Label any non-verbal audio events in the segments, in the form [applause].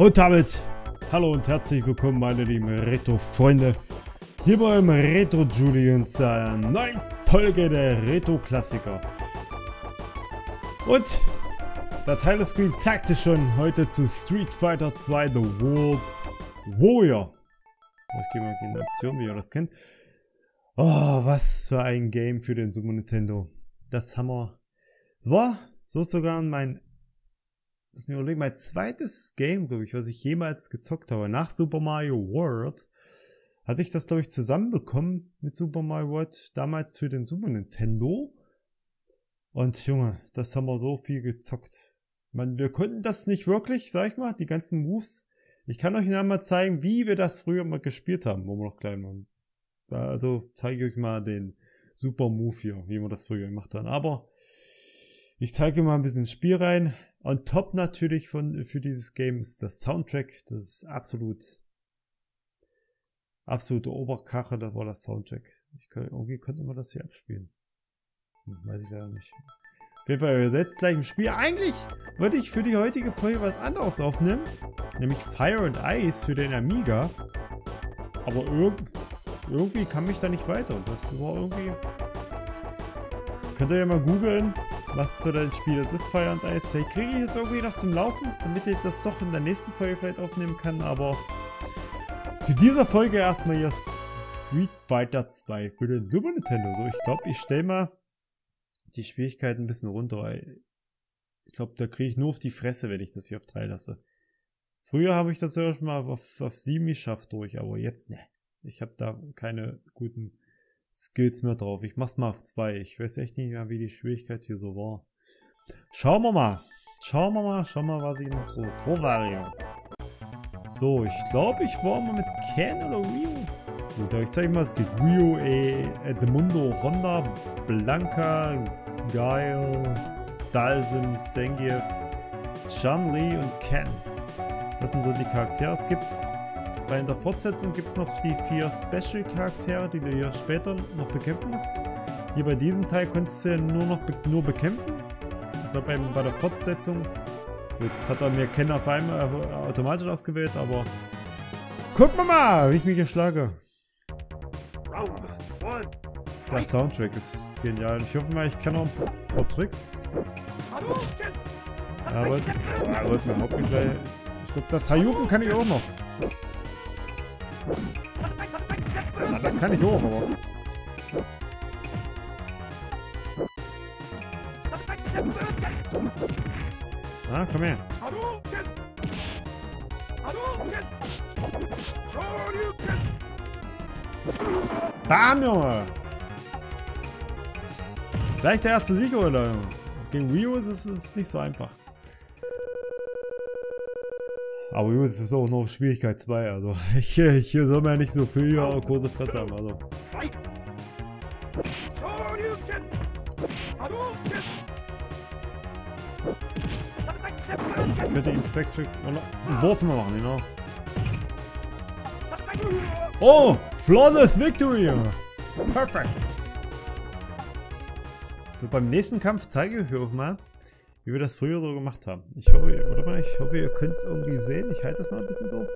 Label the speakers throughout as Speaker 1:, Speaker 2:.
Speaker 1: Und damit hallo und herzlich willkommen meine lieben Retro-Freunde hier beim Retro Julian zu einer neuen Folge der Retro-Klassiker. Und der Tyler Screen zeigte schon heute zu Street Fighter 2 The World Warrior. Ich gehe mal in die Option, wie ihr das kennt. Oh, was für ein Game für den Super Nintendo. Das wir. Das war so sogar mein das mir überlegen, mein zweites Game, glaube ich, was ich jemals gezockt habe, nach Super Mario World, hatte ich das, glaube ich, zusammenbekommen mit Super Mario World, damals für den Super Nintendo. Und Junge, das haben wir so viel gezockt. Man, wir konnten das nicht wirklich, sag ich mal, die ganzen Moves. Ich kann euch mal zeigen, wie wir das früher mal gespielt haben, wo wir noch klein waren. Also zeige ich euch mal den Super Move hier, wie wir das früher gemacht haben. Aber ich zeige mal ein bisschen Spiel rein. On top natürlich von, für dieses Game ist das Soundtrack. Das ist absolut, absolute Oberkache. Das war das Soundtrack. Ich kann, irgendwie könnte man das hier abspielen. Hm, weiß ich leider nicht. Auf jeden Fall, ihr setzt gleich im Spiel. Eigentlich würde ich für die heutige Folge was anderes aufnehmen. Nämlich Fire and Ice für den Amiga. Aber irg irgendwie kam ich da nicht weiter. Das war irgendwie... Könnt ihr ja mal googeln was für ein Spiel es ist, Fire and Ice. Vielleicht kriege ich es irgendwie noch zum Laufen, damit ich das doch in der nächsten Folge vielleicht aufnehmen kann, aber zu dieser Folge erstmal hier Street Fighter 2 für den Super Nintendo. So, ich glaube, ich stelle mal die Schwierigkeit ein bisschen runter, weil ich glaube, da kriege ich nur auf die Fresse, wenn ich das hier auf 3 lasse. Früher habe ich das ja schon mal auf, auf 7 geschafft durch, aber jetzt ne. Ich habe da keine guten Skills mehr drauf. Ich mach's mal auf zwei. Ich weiß echt nicht mehr, wie die Schwierigkeit hier so war. Schauen wir mal. Schauen wir mal. Schauen wir mal, was ich noch so Pro-Variant. So, ich glaube, ich war mal mit Ken oder Rio. Gut, ich zeige mal, es gibt Rio, e, Edmundo, Honda, Blanca, Guile, Dalsim, Sengief, Chun Li und Ken. Das sind so die Charaktere. Es gibt weil in der Fortsetzung gibt es noch die vier Special-Charaktere, die du hier später noch bekämpfen musst. Hier bei diesem Teil konntest du nur noch be nur bekämpfen. Oder bei, bei der Fortsetzung. Gut, hat er mir kennen auf einmal automatisch ausgewählt, aber gucken wir mal, wie ich mich hier schlage. Der Soundtrack ist genial. Ich hoffe mal, ich kenne noch ein paar Tricks. Ja, wollt mir gleich. Ich glaube, das Hayuken kann ich auch noch. Das kann ich hoch, aber... Ah, komm her. Bam, Junge! Gleich der erste Sieg, oder? Gegen U ist es nicht so einfach. Aber gut, es ist auch noch Schwierigkeit 2, also [laughs] ich, ich soll mir ja nicht so viel hier große Fresse haben, also. Jetzt könnte Inspection einen Wurf noch machen, genau. Oh! Flawless Victory! Perfect! So, beim nächsten Kampf zeige ich euch mal, wie wir das früher so gemacht haben. Ich hoffe, oder mal, ich hoffe, ihr könnt es irgendwie sehen. Ich halte das mal ein bisschen so.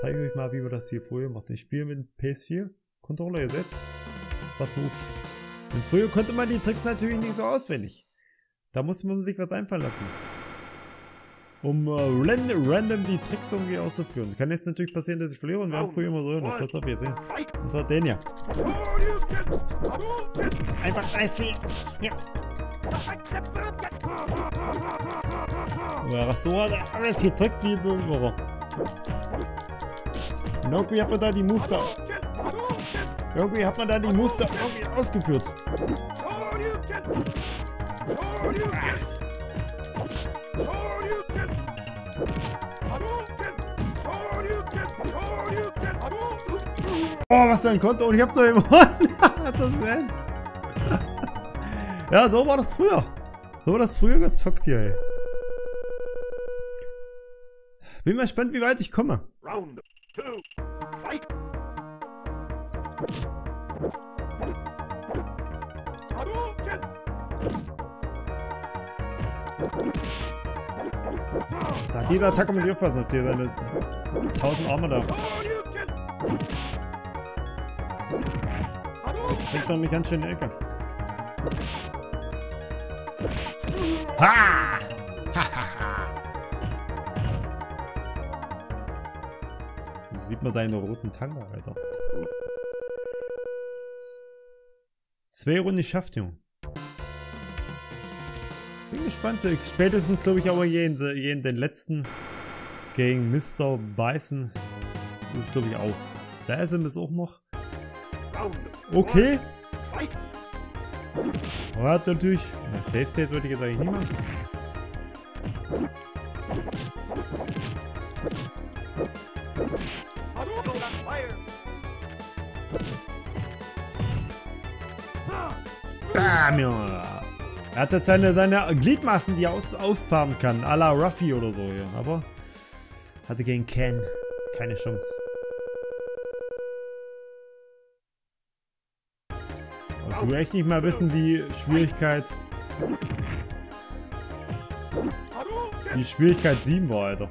Speaker 1: Zeige euch mal, wie wir das hier früher machen. Ich spiele mit PS4 Controller gesetzt. Was Move. Und früher konnte man die Tricks natürlich nicht so auswendig. Da musste man sich was einfallen lassen. Um uh, random, random die Tricks irgendwie auszuführen. Kann jetzt natürlich passieren, dass ich verliere und wir haben früher immer so. Noch. Pass auf, ihr seht. Was hat den ja? Einfach nice wie. Ja. Ja, was so hat alles hier drückt wie so ein. Und irgendwie hat man da die Muster. Irgendwie hat man da die Muster irgendwie ausgeführt. Oh, was für ein Konto und ich hab's doch gewonnen. [laughs] was das denn? ja, so war das früher. So war das früher gezockt hier, ey. Bin mal gespannt, wie weit ich komme. Round two, fight. Da jeder Attacke muss ich aufpassen, auf der seine 1000 Arme da. Jetzt trägt er mich in die Ecke. Ha! Sieht man seine roten Tanga, Alter. Zwei Runden geschafft, Junge. Bin gespannt. Spätestens, glaube ich, aber jeden, jeden den letzten gegen Mr. Bison. Das ist, glaube ich, aus. Da ist ihm das auch noch. Okay. Er hat natürlich. Na, Safe State würde ich jetzt eigentlich machen. Bam, Junge. Er hat jetzt seine, seine Gliedmaßen, die er aus, ausfahren kann. A la Ruffy oder so, ja. Aber hatte gegen Ken keine Chance. Ich will echt nicht mal wissen, wie Schwierigkeit... Wie Schwierigkeit 7 war, Alter.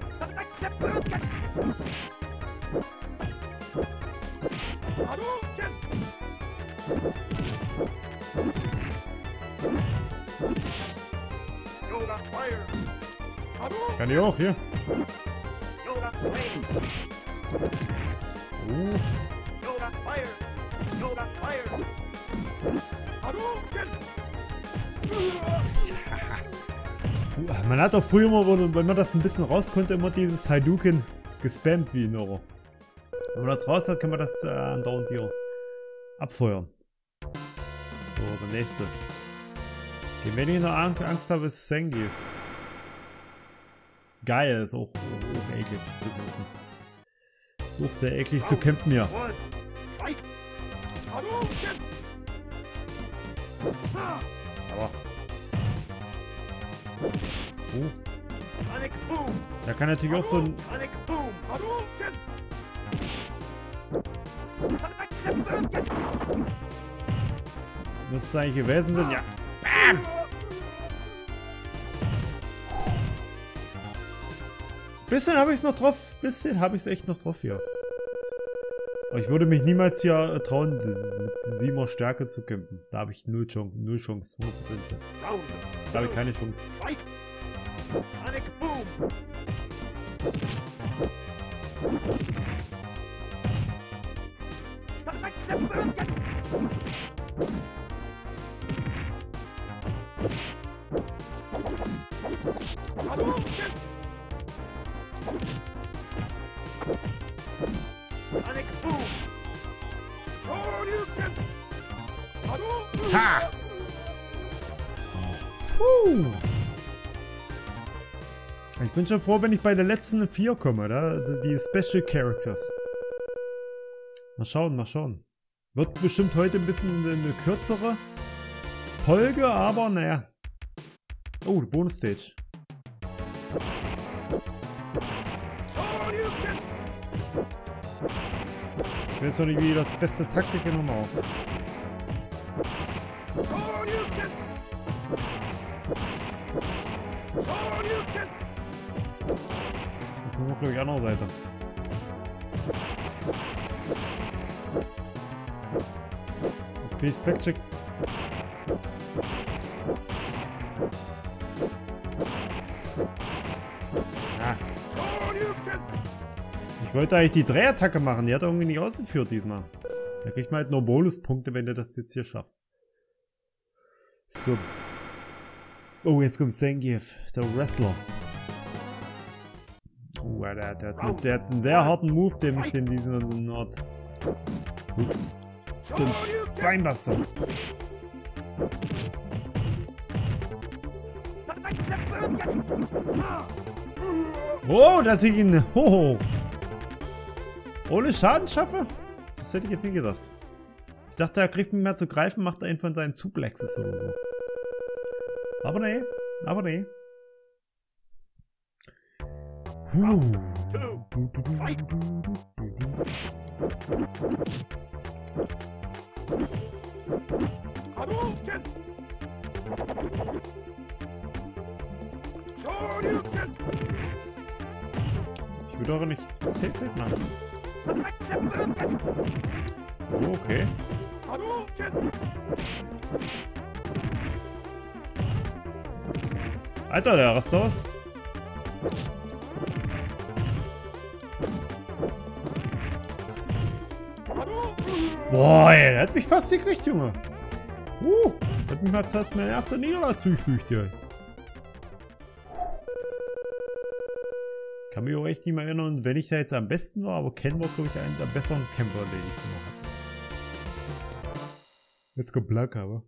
Speaker 1: Kann ich auch, hier. Oh. Man hat doch früher immer, wenn man das ein bisschen raus konnte, immer dieses Hadouken gespammt wie in Euro. Wenn man das raus hat, kann man das äh, andauernd hier abfeuern. So, der nächste. Okay, wenn ich noch Angst habe, ist Sengif. Geil, ist auch, auch eklig zu kämpfen. Ist auch sehr eklig zu kämpfen, ja. Aber. Oh. Da kann natürlich auch so ein... Muss es eigentlich gewesen sein? Ja. Bam! Bisschen habe ich es noch drauf. Bisschen habe ich es echt noch drauf hier. Aber ich würde mich niemals hier trauen, mit 7er Stärke zu kämpfen. Da habe ich null Chance, null Chance, 100%. Da habe ich keine Chance. Ha! Bin schon froh, wenn ich bei der letzten vier komme, da? Also die Special Characters. Mal schauen, mal schauen. Wird bestimmt heute ein bisschen eine kürzere Folge, aber naja. Oh, Bonus-Stage. Ich weiß noch nicht, wie das beste Taktik nochmal. Das glaube ich, andere Seite. Jetzt krieg ich Speccheck. Ah. Ich wollte eigentlich die Drehattacke machen, die hat irgendwie nicht ausgeführt diesmal. Da kriegt man halt nur Bonuspunkte, wenn du das jetzt hier schaffst. So. Oh, jetzt kommt Zangief, der Wrestler. Der, der, der, der hat einen sehr harten Move, den in diesen Ort. Ups. Sind Beinbuster. Oh, dass ich ihn hoho. ohne Schaden schaffe? Das hätte ich jetzt nicht gedacht. Ich dachte, er kriegt mich mehr zu greifen, macht einen von seinen Suplexes oder so. Aber nee, aber nee. Ich würde auch nicht Safe State machen. Oh, okay. Alter, der Rastos. Boah, ey, der hat mich fast gekriegt, Junge. Uh, hat mich mal fast mein erster Niederlage zugefügt hier. Kann mich auch echt nicht mehr erinnern, wenn ich da jetzt am besten war, aber Ken war, glaube ich, einer der besseren Camper, den ich noch hatte. Jetzt kommt Black, aber.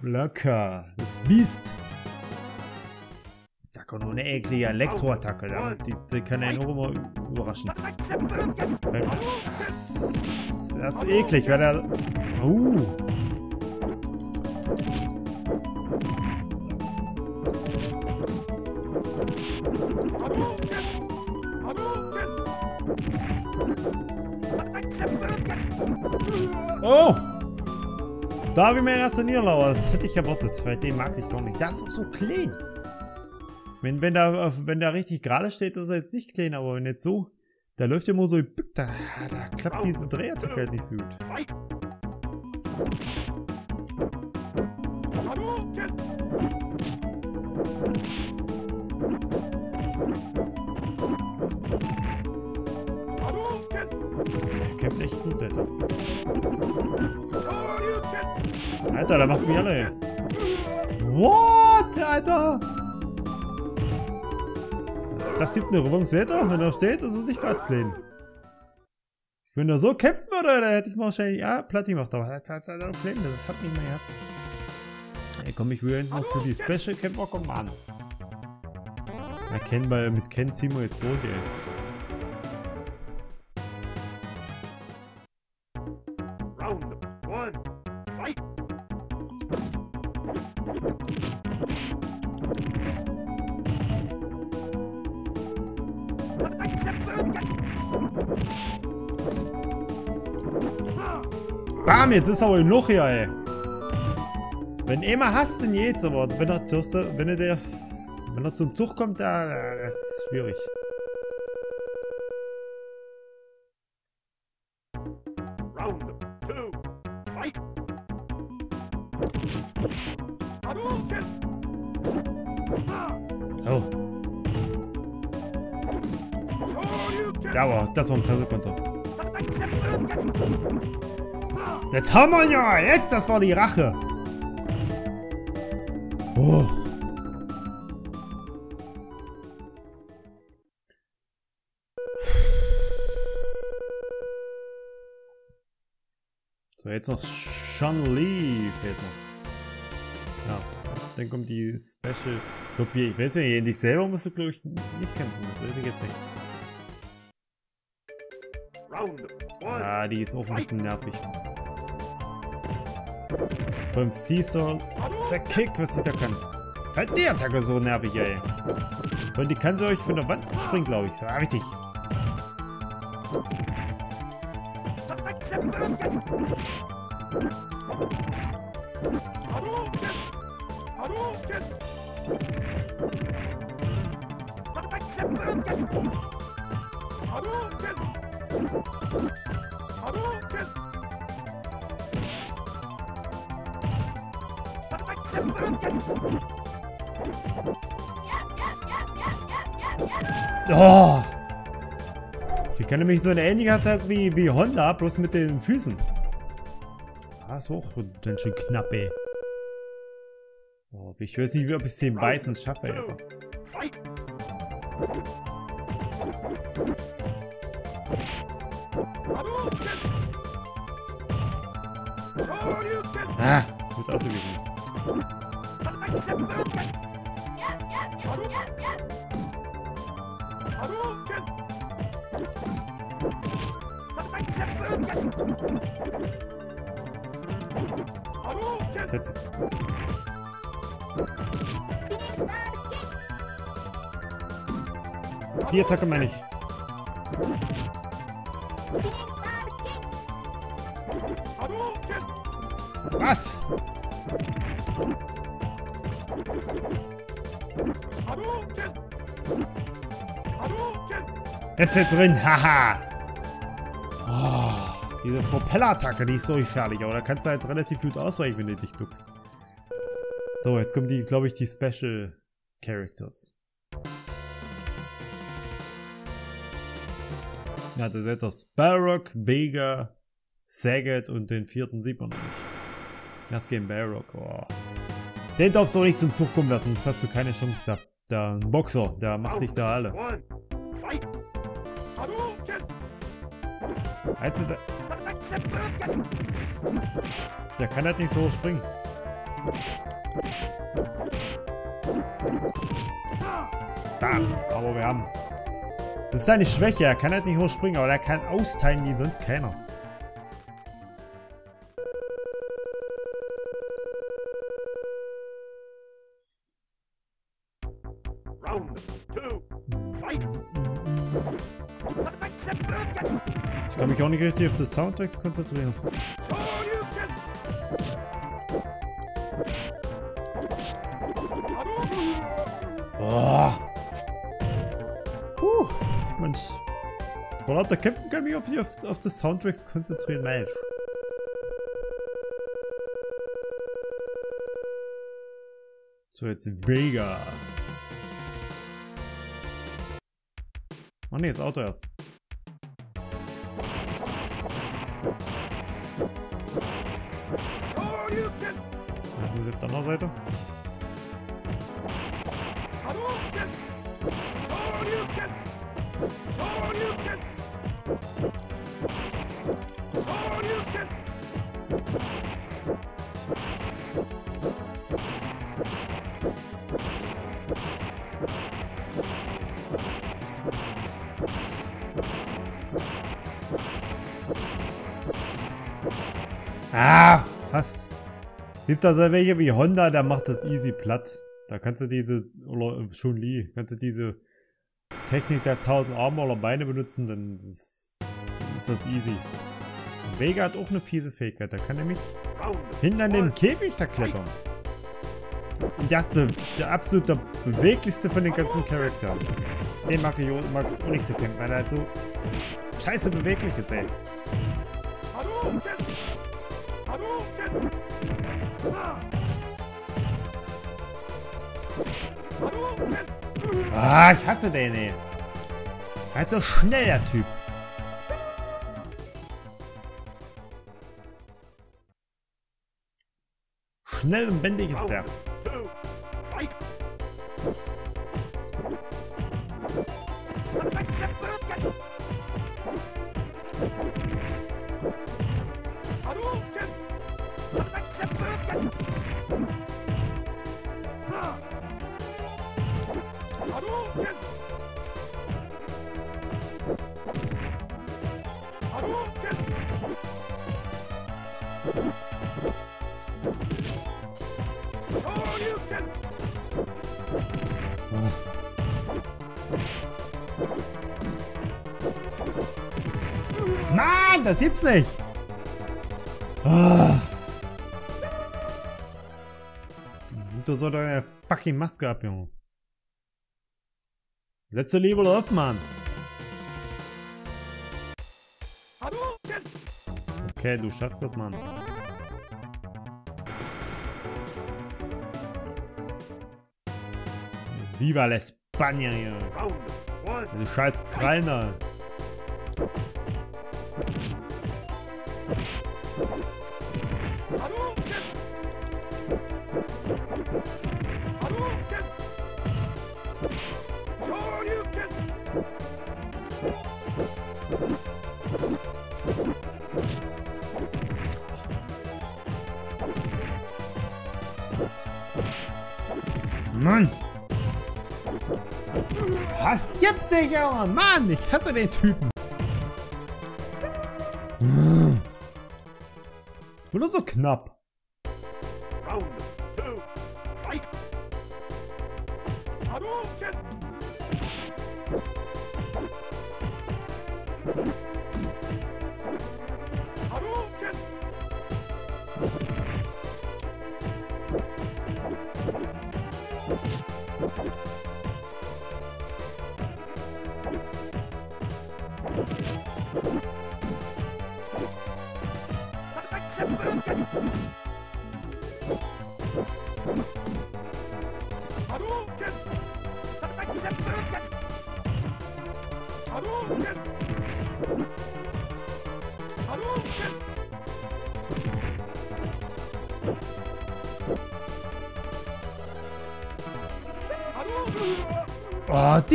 Speaker 1: Blacker, das Biest. Da kommt nur eine eklige Elektroattacke, die, die kann einen auch immer überraschen. Das, das ist eklig, wenn er... Uh. Oh! Da habe ich mein erster Niederlauer. Das hätte ich erwartet, weil den mag ich gar nicht. Der ist doch so klein. Wenn, wenn, der, wenn der richtig gerade steht, ist er jetzt nicht klein, aber wenn jetzt so, der läuft immer so da, da klappt diese Drehattacke halt nicht so gut. Der kämpft echt gut, Alter. Alter, der macht mich alle. What, Alter? Das gibt eine Revanche. Seht ihr? Wenn er steht, ist es nicht gerade plain. Wenn er so kämpfen würde, dann hätte ich wahrscheinlich, ja, platt gemacht. Aber jetzt hat halt auch plain. Das hat mich mal erst. Ey, komm, ich will jetzt noch zu die Special Camper kommen Ken, weil mit Ken ziehen wir jetzt durch, ey. Bam, jetzt ist aber noch hier, ey. Wenn immer hast, dann jetzt, aber wenn er, wenn er, der, wenn er zum Zug kommt, da, das ist schwierig. Das war ein Pressekonto. Jetzt haben wir ja! Jetzt, das war die Rache! Oh. So, jetzt noch Sean Lee fehlt noch. Ja, dann kommt die Special. Ich weiß ja, dich selber musst du, glaube ich, nicht kämpfen. Das weiß ich jetzt nicht. Ah, die ist auch ein bisschen nervig. Vor allem Caesar. Kick, was sie da kann. Halt die Attacke so nervig, ey. Und die kann sie euch von der Wand springen, glaube ich. So, ah, richtig. Oh! Die kann nämlich so eine ähnliche Attacke wie, wie Honda, bloß mit den Füßen. Das war auch ganz schön knapp, ey. Oh, ich weiß nicht, ob ich es den Beißen schaffe, ey. Ah, gut ausgewichen. Jetzt jetzt. Die Attacke meine ich. Was? Jetzt jetzt drin, haha. Oh, diese Propellattacke, die ist so gefährlich, aber da kannst du halt relativ gut ausweichen, wenn du dich duckst. So, jetzt kommen die, glaube ich, die Special Characters. Ja, da seht ihr Sparrock, Vega, Saget und den vierten sieht man noch nicht. Das geht Barrock, oh. Den darfst du nicht zum Zug kommen lassen, sonst hast du keine Chance. Da, da ein Boxer, der macht dich da alle. Also da der kann halt nicht so hoch springen. Bam, aber wir haben. Das ist seine Schwäche, er kann halt nicht hoch springen, aber er kann austeilen wie sonst keiner. Ich kann mich auch nicht richtig auf das Soundtracks konzentrieren. Oh. Puh. Mensch. Vor lauter Kämpfen kann ich mich auf, auf, auf das Soundtracks konzentrieren. Mensch. So, jetzt Vega. Oh ne, jetzt Auto erst. Ja, auf der anderen Seite. Ah, fast. Siebter sei welche wie Honda, der macht das easy platt. Da kannst du diese, oder schon Lee, kannst du diese Technik der 1000 Arme oder Beine benutzen, dann ist, ist das easy. Vega hat auch eine fiese Fähigkeit, der kann nämlich hinter dem Käfig da klettern. Und der ist der absolut beweglichste von den ganzen Charakteren. Den mag ich mag es auch nicht zu kämpfen, weil er halt so scheiße beweglich ist, ey. Ah, ich hasse den, ey. Halt so schnell, der Typ. Schnell und wendig ist der. Das gibt's nicht. Oh. Du soll deine fucking Maske ab, Junge. Letzte Level auf, Mann. Okay, du schaffst das, Mann. Viva la España, Junge. Du scheiß Krallen, Mann! Junge! Mann, ich hasse den Typen! Hm. Nur so knapp.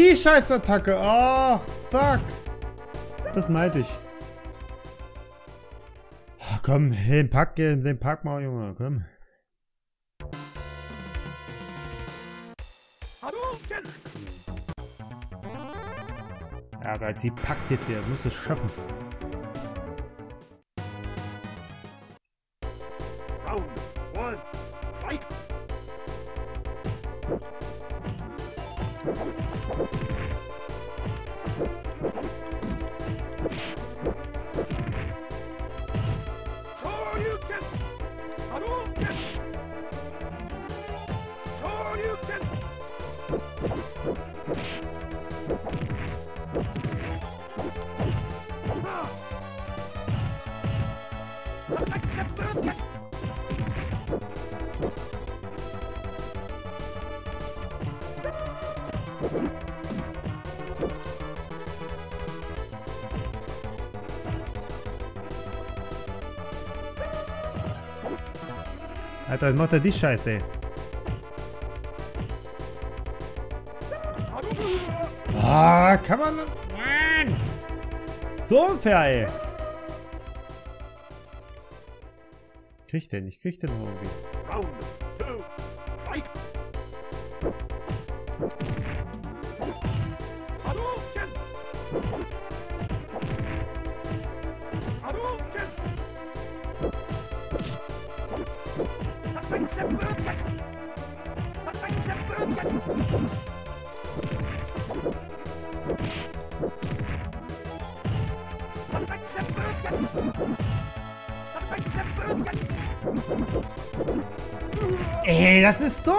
Speaker 1: Die Scheißattacke. Oh, fuck. Das meinte ich. Oh, komm, den pack, den pack mal, Junge, komm. Ja, aber sie packt jetzt hier, muss es schaffen. Alter, macht er die Scheiße. Ah, kann man... Mann! So unfair, ey. Krieg den, ich krieg den irgendwie. Das ist so...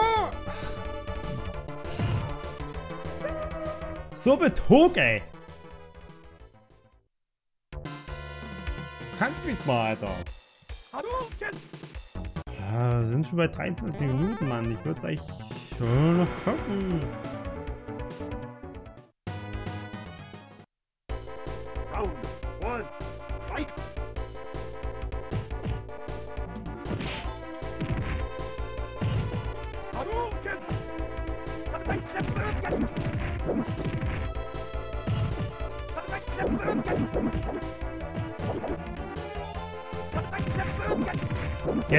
Speaker 1: So Betrug, ey. Kannst mich mal, Alter. Ja, sind schon bei 23 Minuten, Mann. Ich würde es eigentlich schon noch gucken.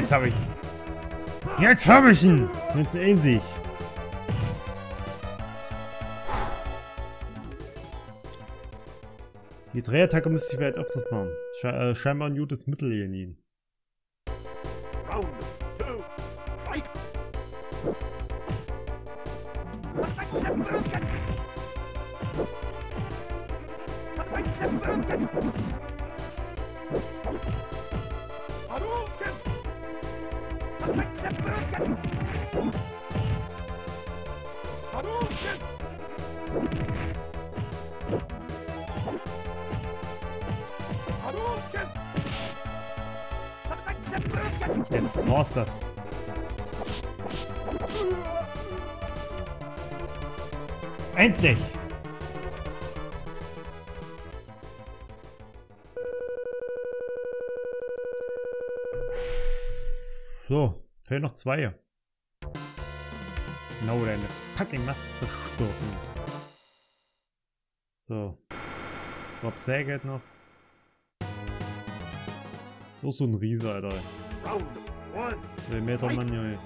Speaker 1: Jetzt habe ich ihn. Jetzt habe ich ihn. Jetzt in sich. Die Drehattacke müsste ich vielleicht öfters machen. Sche äh, scheinbar ein gutes Mittel hier in ihn. Round Jetzt war's das. Endlich! So, fehlen noch zwei. Genau, deine fucking Mast zerstören. So. Bob Saget noch. So so ein Riese, Alter. Zwei Meter Mann, Junge.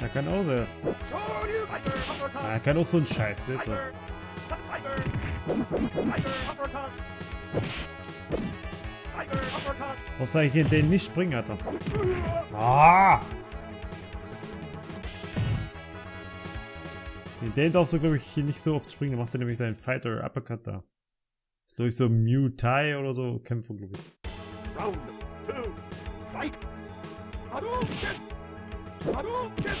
Speaker 1: Er kann auch so. Er kann auch so ein Scheiß jetzt. Was soll ich in den nicht springen, Alter? Ah! In den darfst du, glaube ich, nicht so oft springen. Da macht er nämlich deinen Fighter Uppercut da. Durch so Mutai oder so Kämpfer, glaube ich. Round two, fight! Hadouken! Hadouken!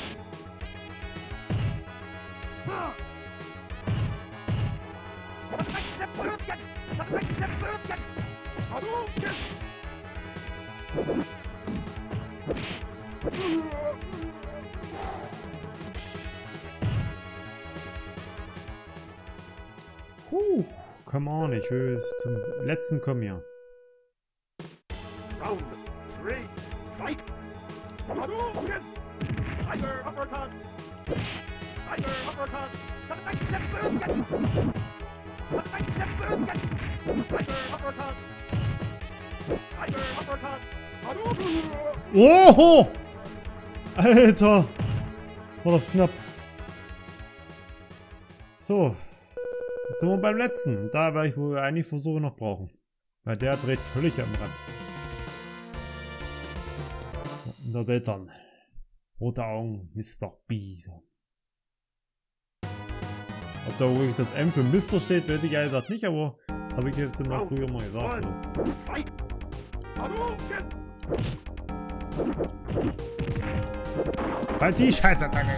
Speaker 1: Hadouken! Huh, come on, ich will zum letzten kommen hier. Round three, fight! Hadouken! Oho! Alter! War das knapp. So. Jetzt sind wir beim letzten. Da werde ich wohl eigentlich Versuche noch brauchen. Weil der dreht völlig am Rad. Und der Deltern. Rote Augen, Mr. B. Ob da wirklich das M für Mr. steht, weiß ich ja gesagt nicht, aber habe ich jetzt immer früher mal gesagt. Weil die Scheißattacke!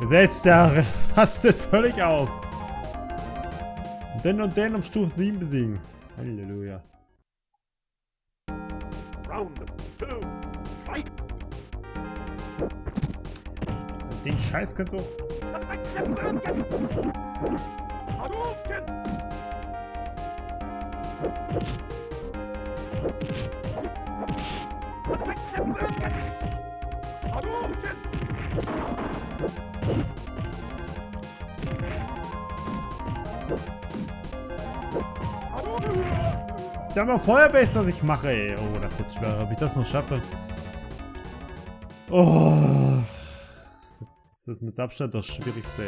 Speaker 1: Gesetzt, der rastet völlig auf. Und den und den auf Stufe 7 besiegen. Halleluja. Den Scheiß kannst du auch... Da mal Feuerbase, was ich mache, ey. Oh, das wird schwer, ob ich das noch schaffe. Oh. Das ist mit Abstand das Schwierigste,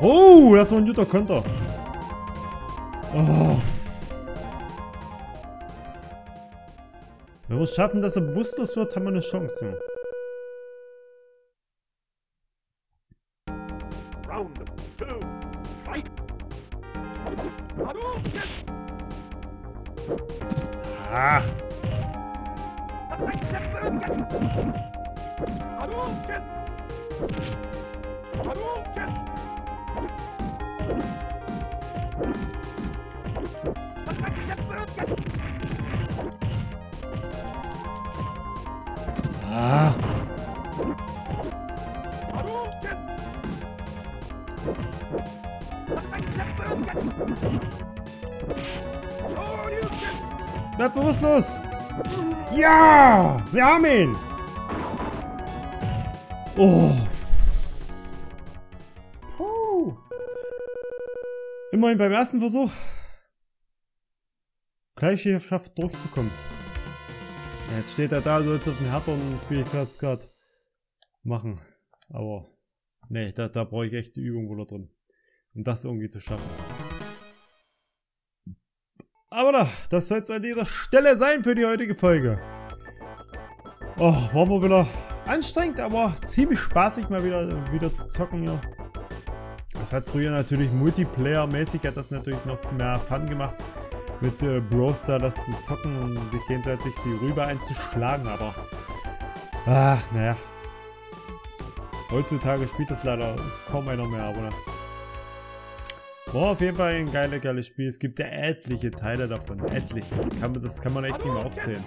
Speaker 1: Oh, das war ein guter Konter. Oh. Wenn wir es schaffen, dass er bewusstlos wird, haben wir eine Chance. Bleib bewusstlos. Ja, wir haben ihn. Oh. Puh. Immerhin beim ersten Versuch gleich geschafft durchzukommen. Ja, Jetzt steht er da, so jetzt auf den härteren Spielgrad machen. Aber nee, da, da brauche ich echt die Übung wohl drin. Um das irgendwie zu schaffen. Aber da, das soll es an dieser Stelle sein für die heutige Folge. Oh, war mal wieder anstrengend, aber ziemlich spaßig mal wieder, wieder zu zocken hier. Das hat früher natürlich Multiplayer-mäßig, hat das natürlich noch mehr Fun gemacht. Mit äh, Bros da das zu zocken und sich gegenseitig die rüber einzuschlagen, aber... Ach, naja. Heutzutage spielt das leider kaum einer mehr, aber... War auf jeden Fall ein geiles, geiles Spiel. Es gibt ja etliche Teile davon. Etliche. Kann das kann man echt nicht mehr aufzählen.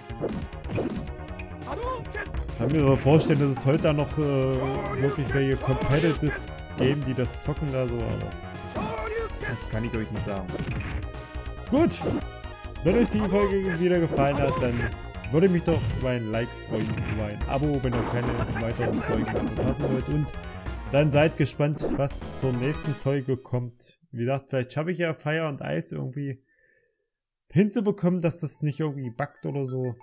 Speaker 1: Ich kann mir aber vorstellen, dass es heute auch noch äh, wirklich welche Competitive geben, die das zocken da so, aber das kann ich euch nicht sagen. Gut, wenn euch die Folge wieder gefallen hat, dann würde ich mich doch über ein Like freuen, über ein Abo, wenn ihr keine weiteren Folgen verpassen wollt und dann seid gespannt, was zur nächsten Folge kommt. Wie gesagt, vielleicht schaffe ich ja Fire und Eis irgendwie hinzubekommen, dass das nicht irgendwie backt oder so.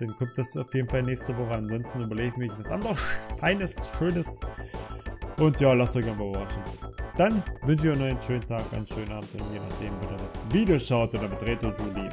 Speaker 1: Dann kommt das auf jeden Fall nächste Woche. Ansonsten überlege ich mich was anderes Feines, Schönes. Und ja, lasst euch einfach überraschen. Dann wünsche ich euch noch einen schönen Tag, einen schönen Abend und je nachdem, wo ihr das Video schaut oder mit Retro Julie.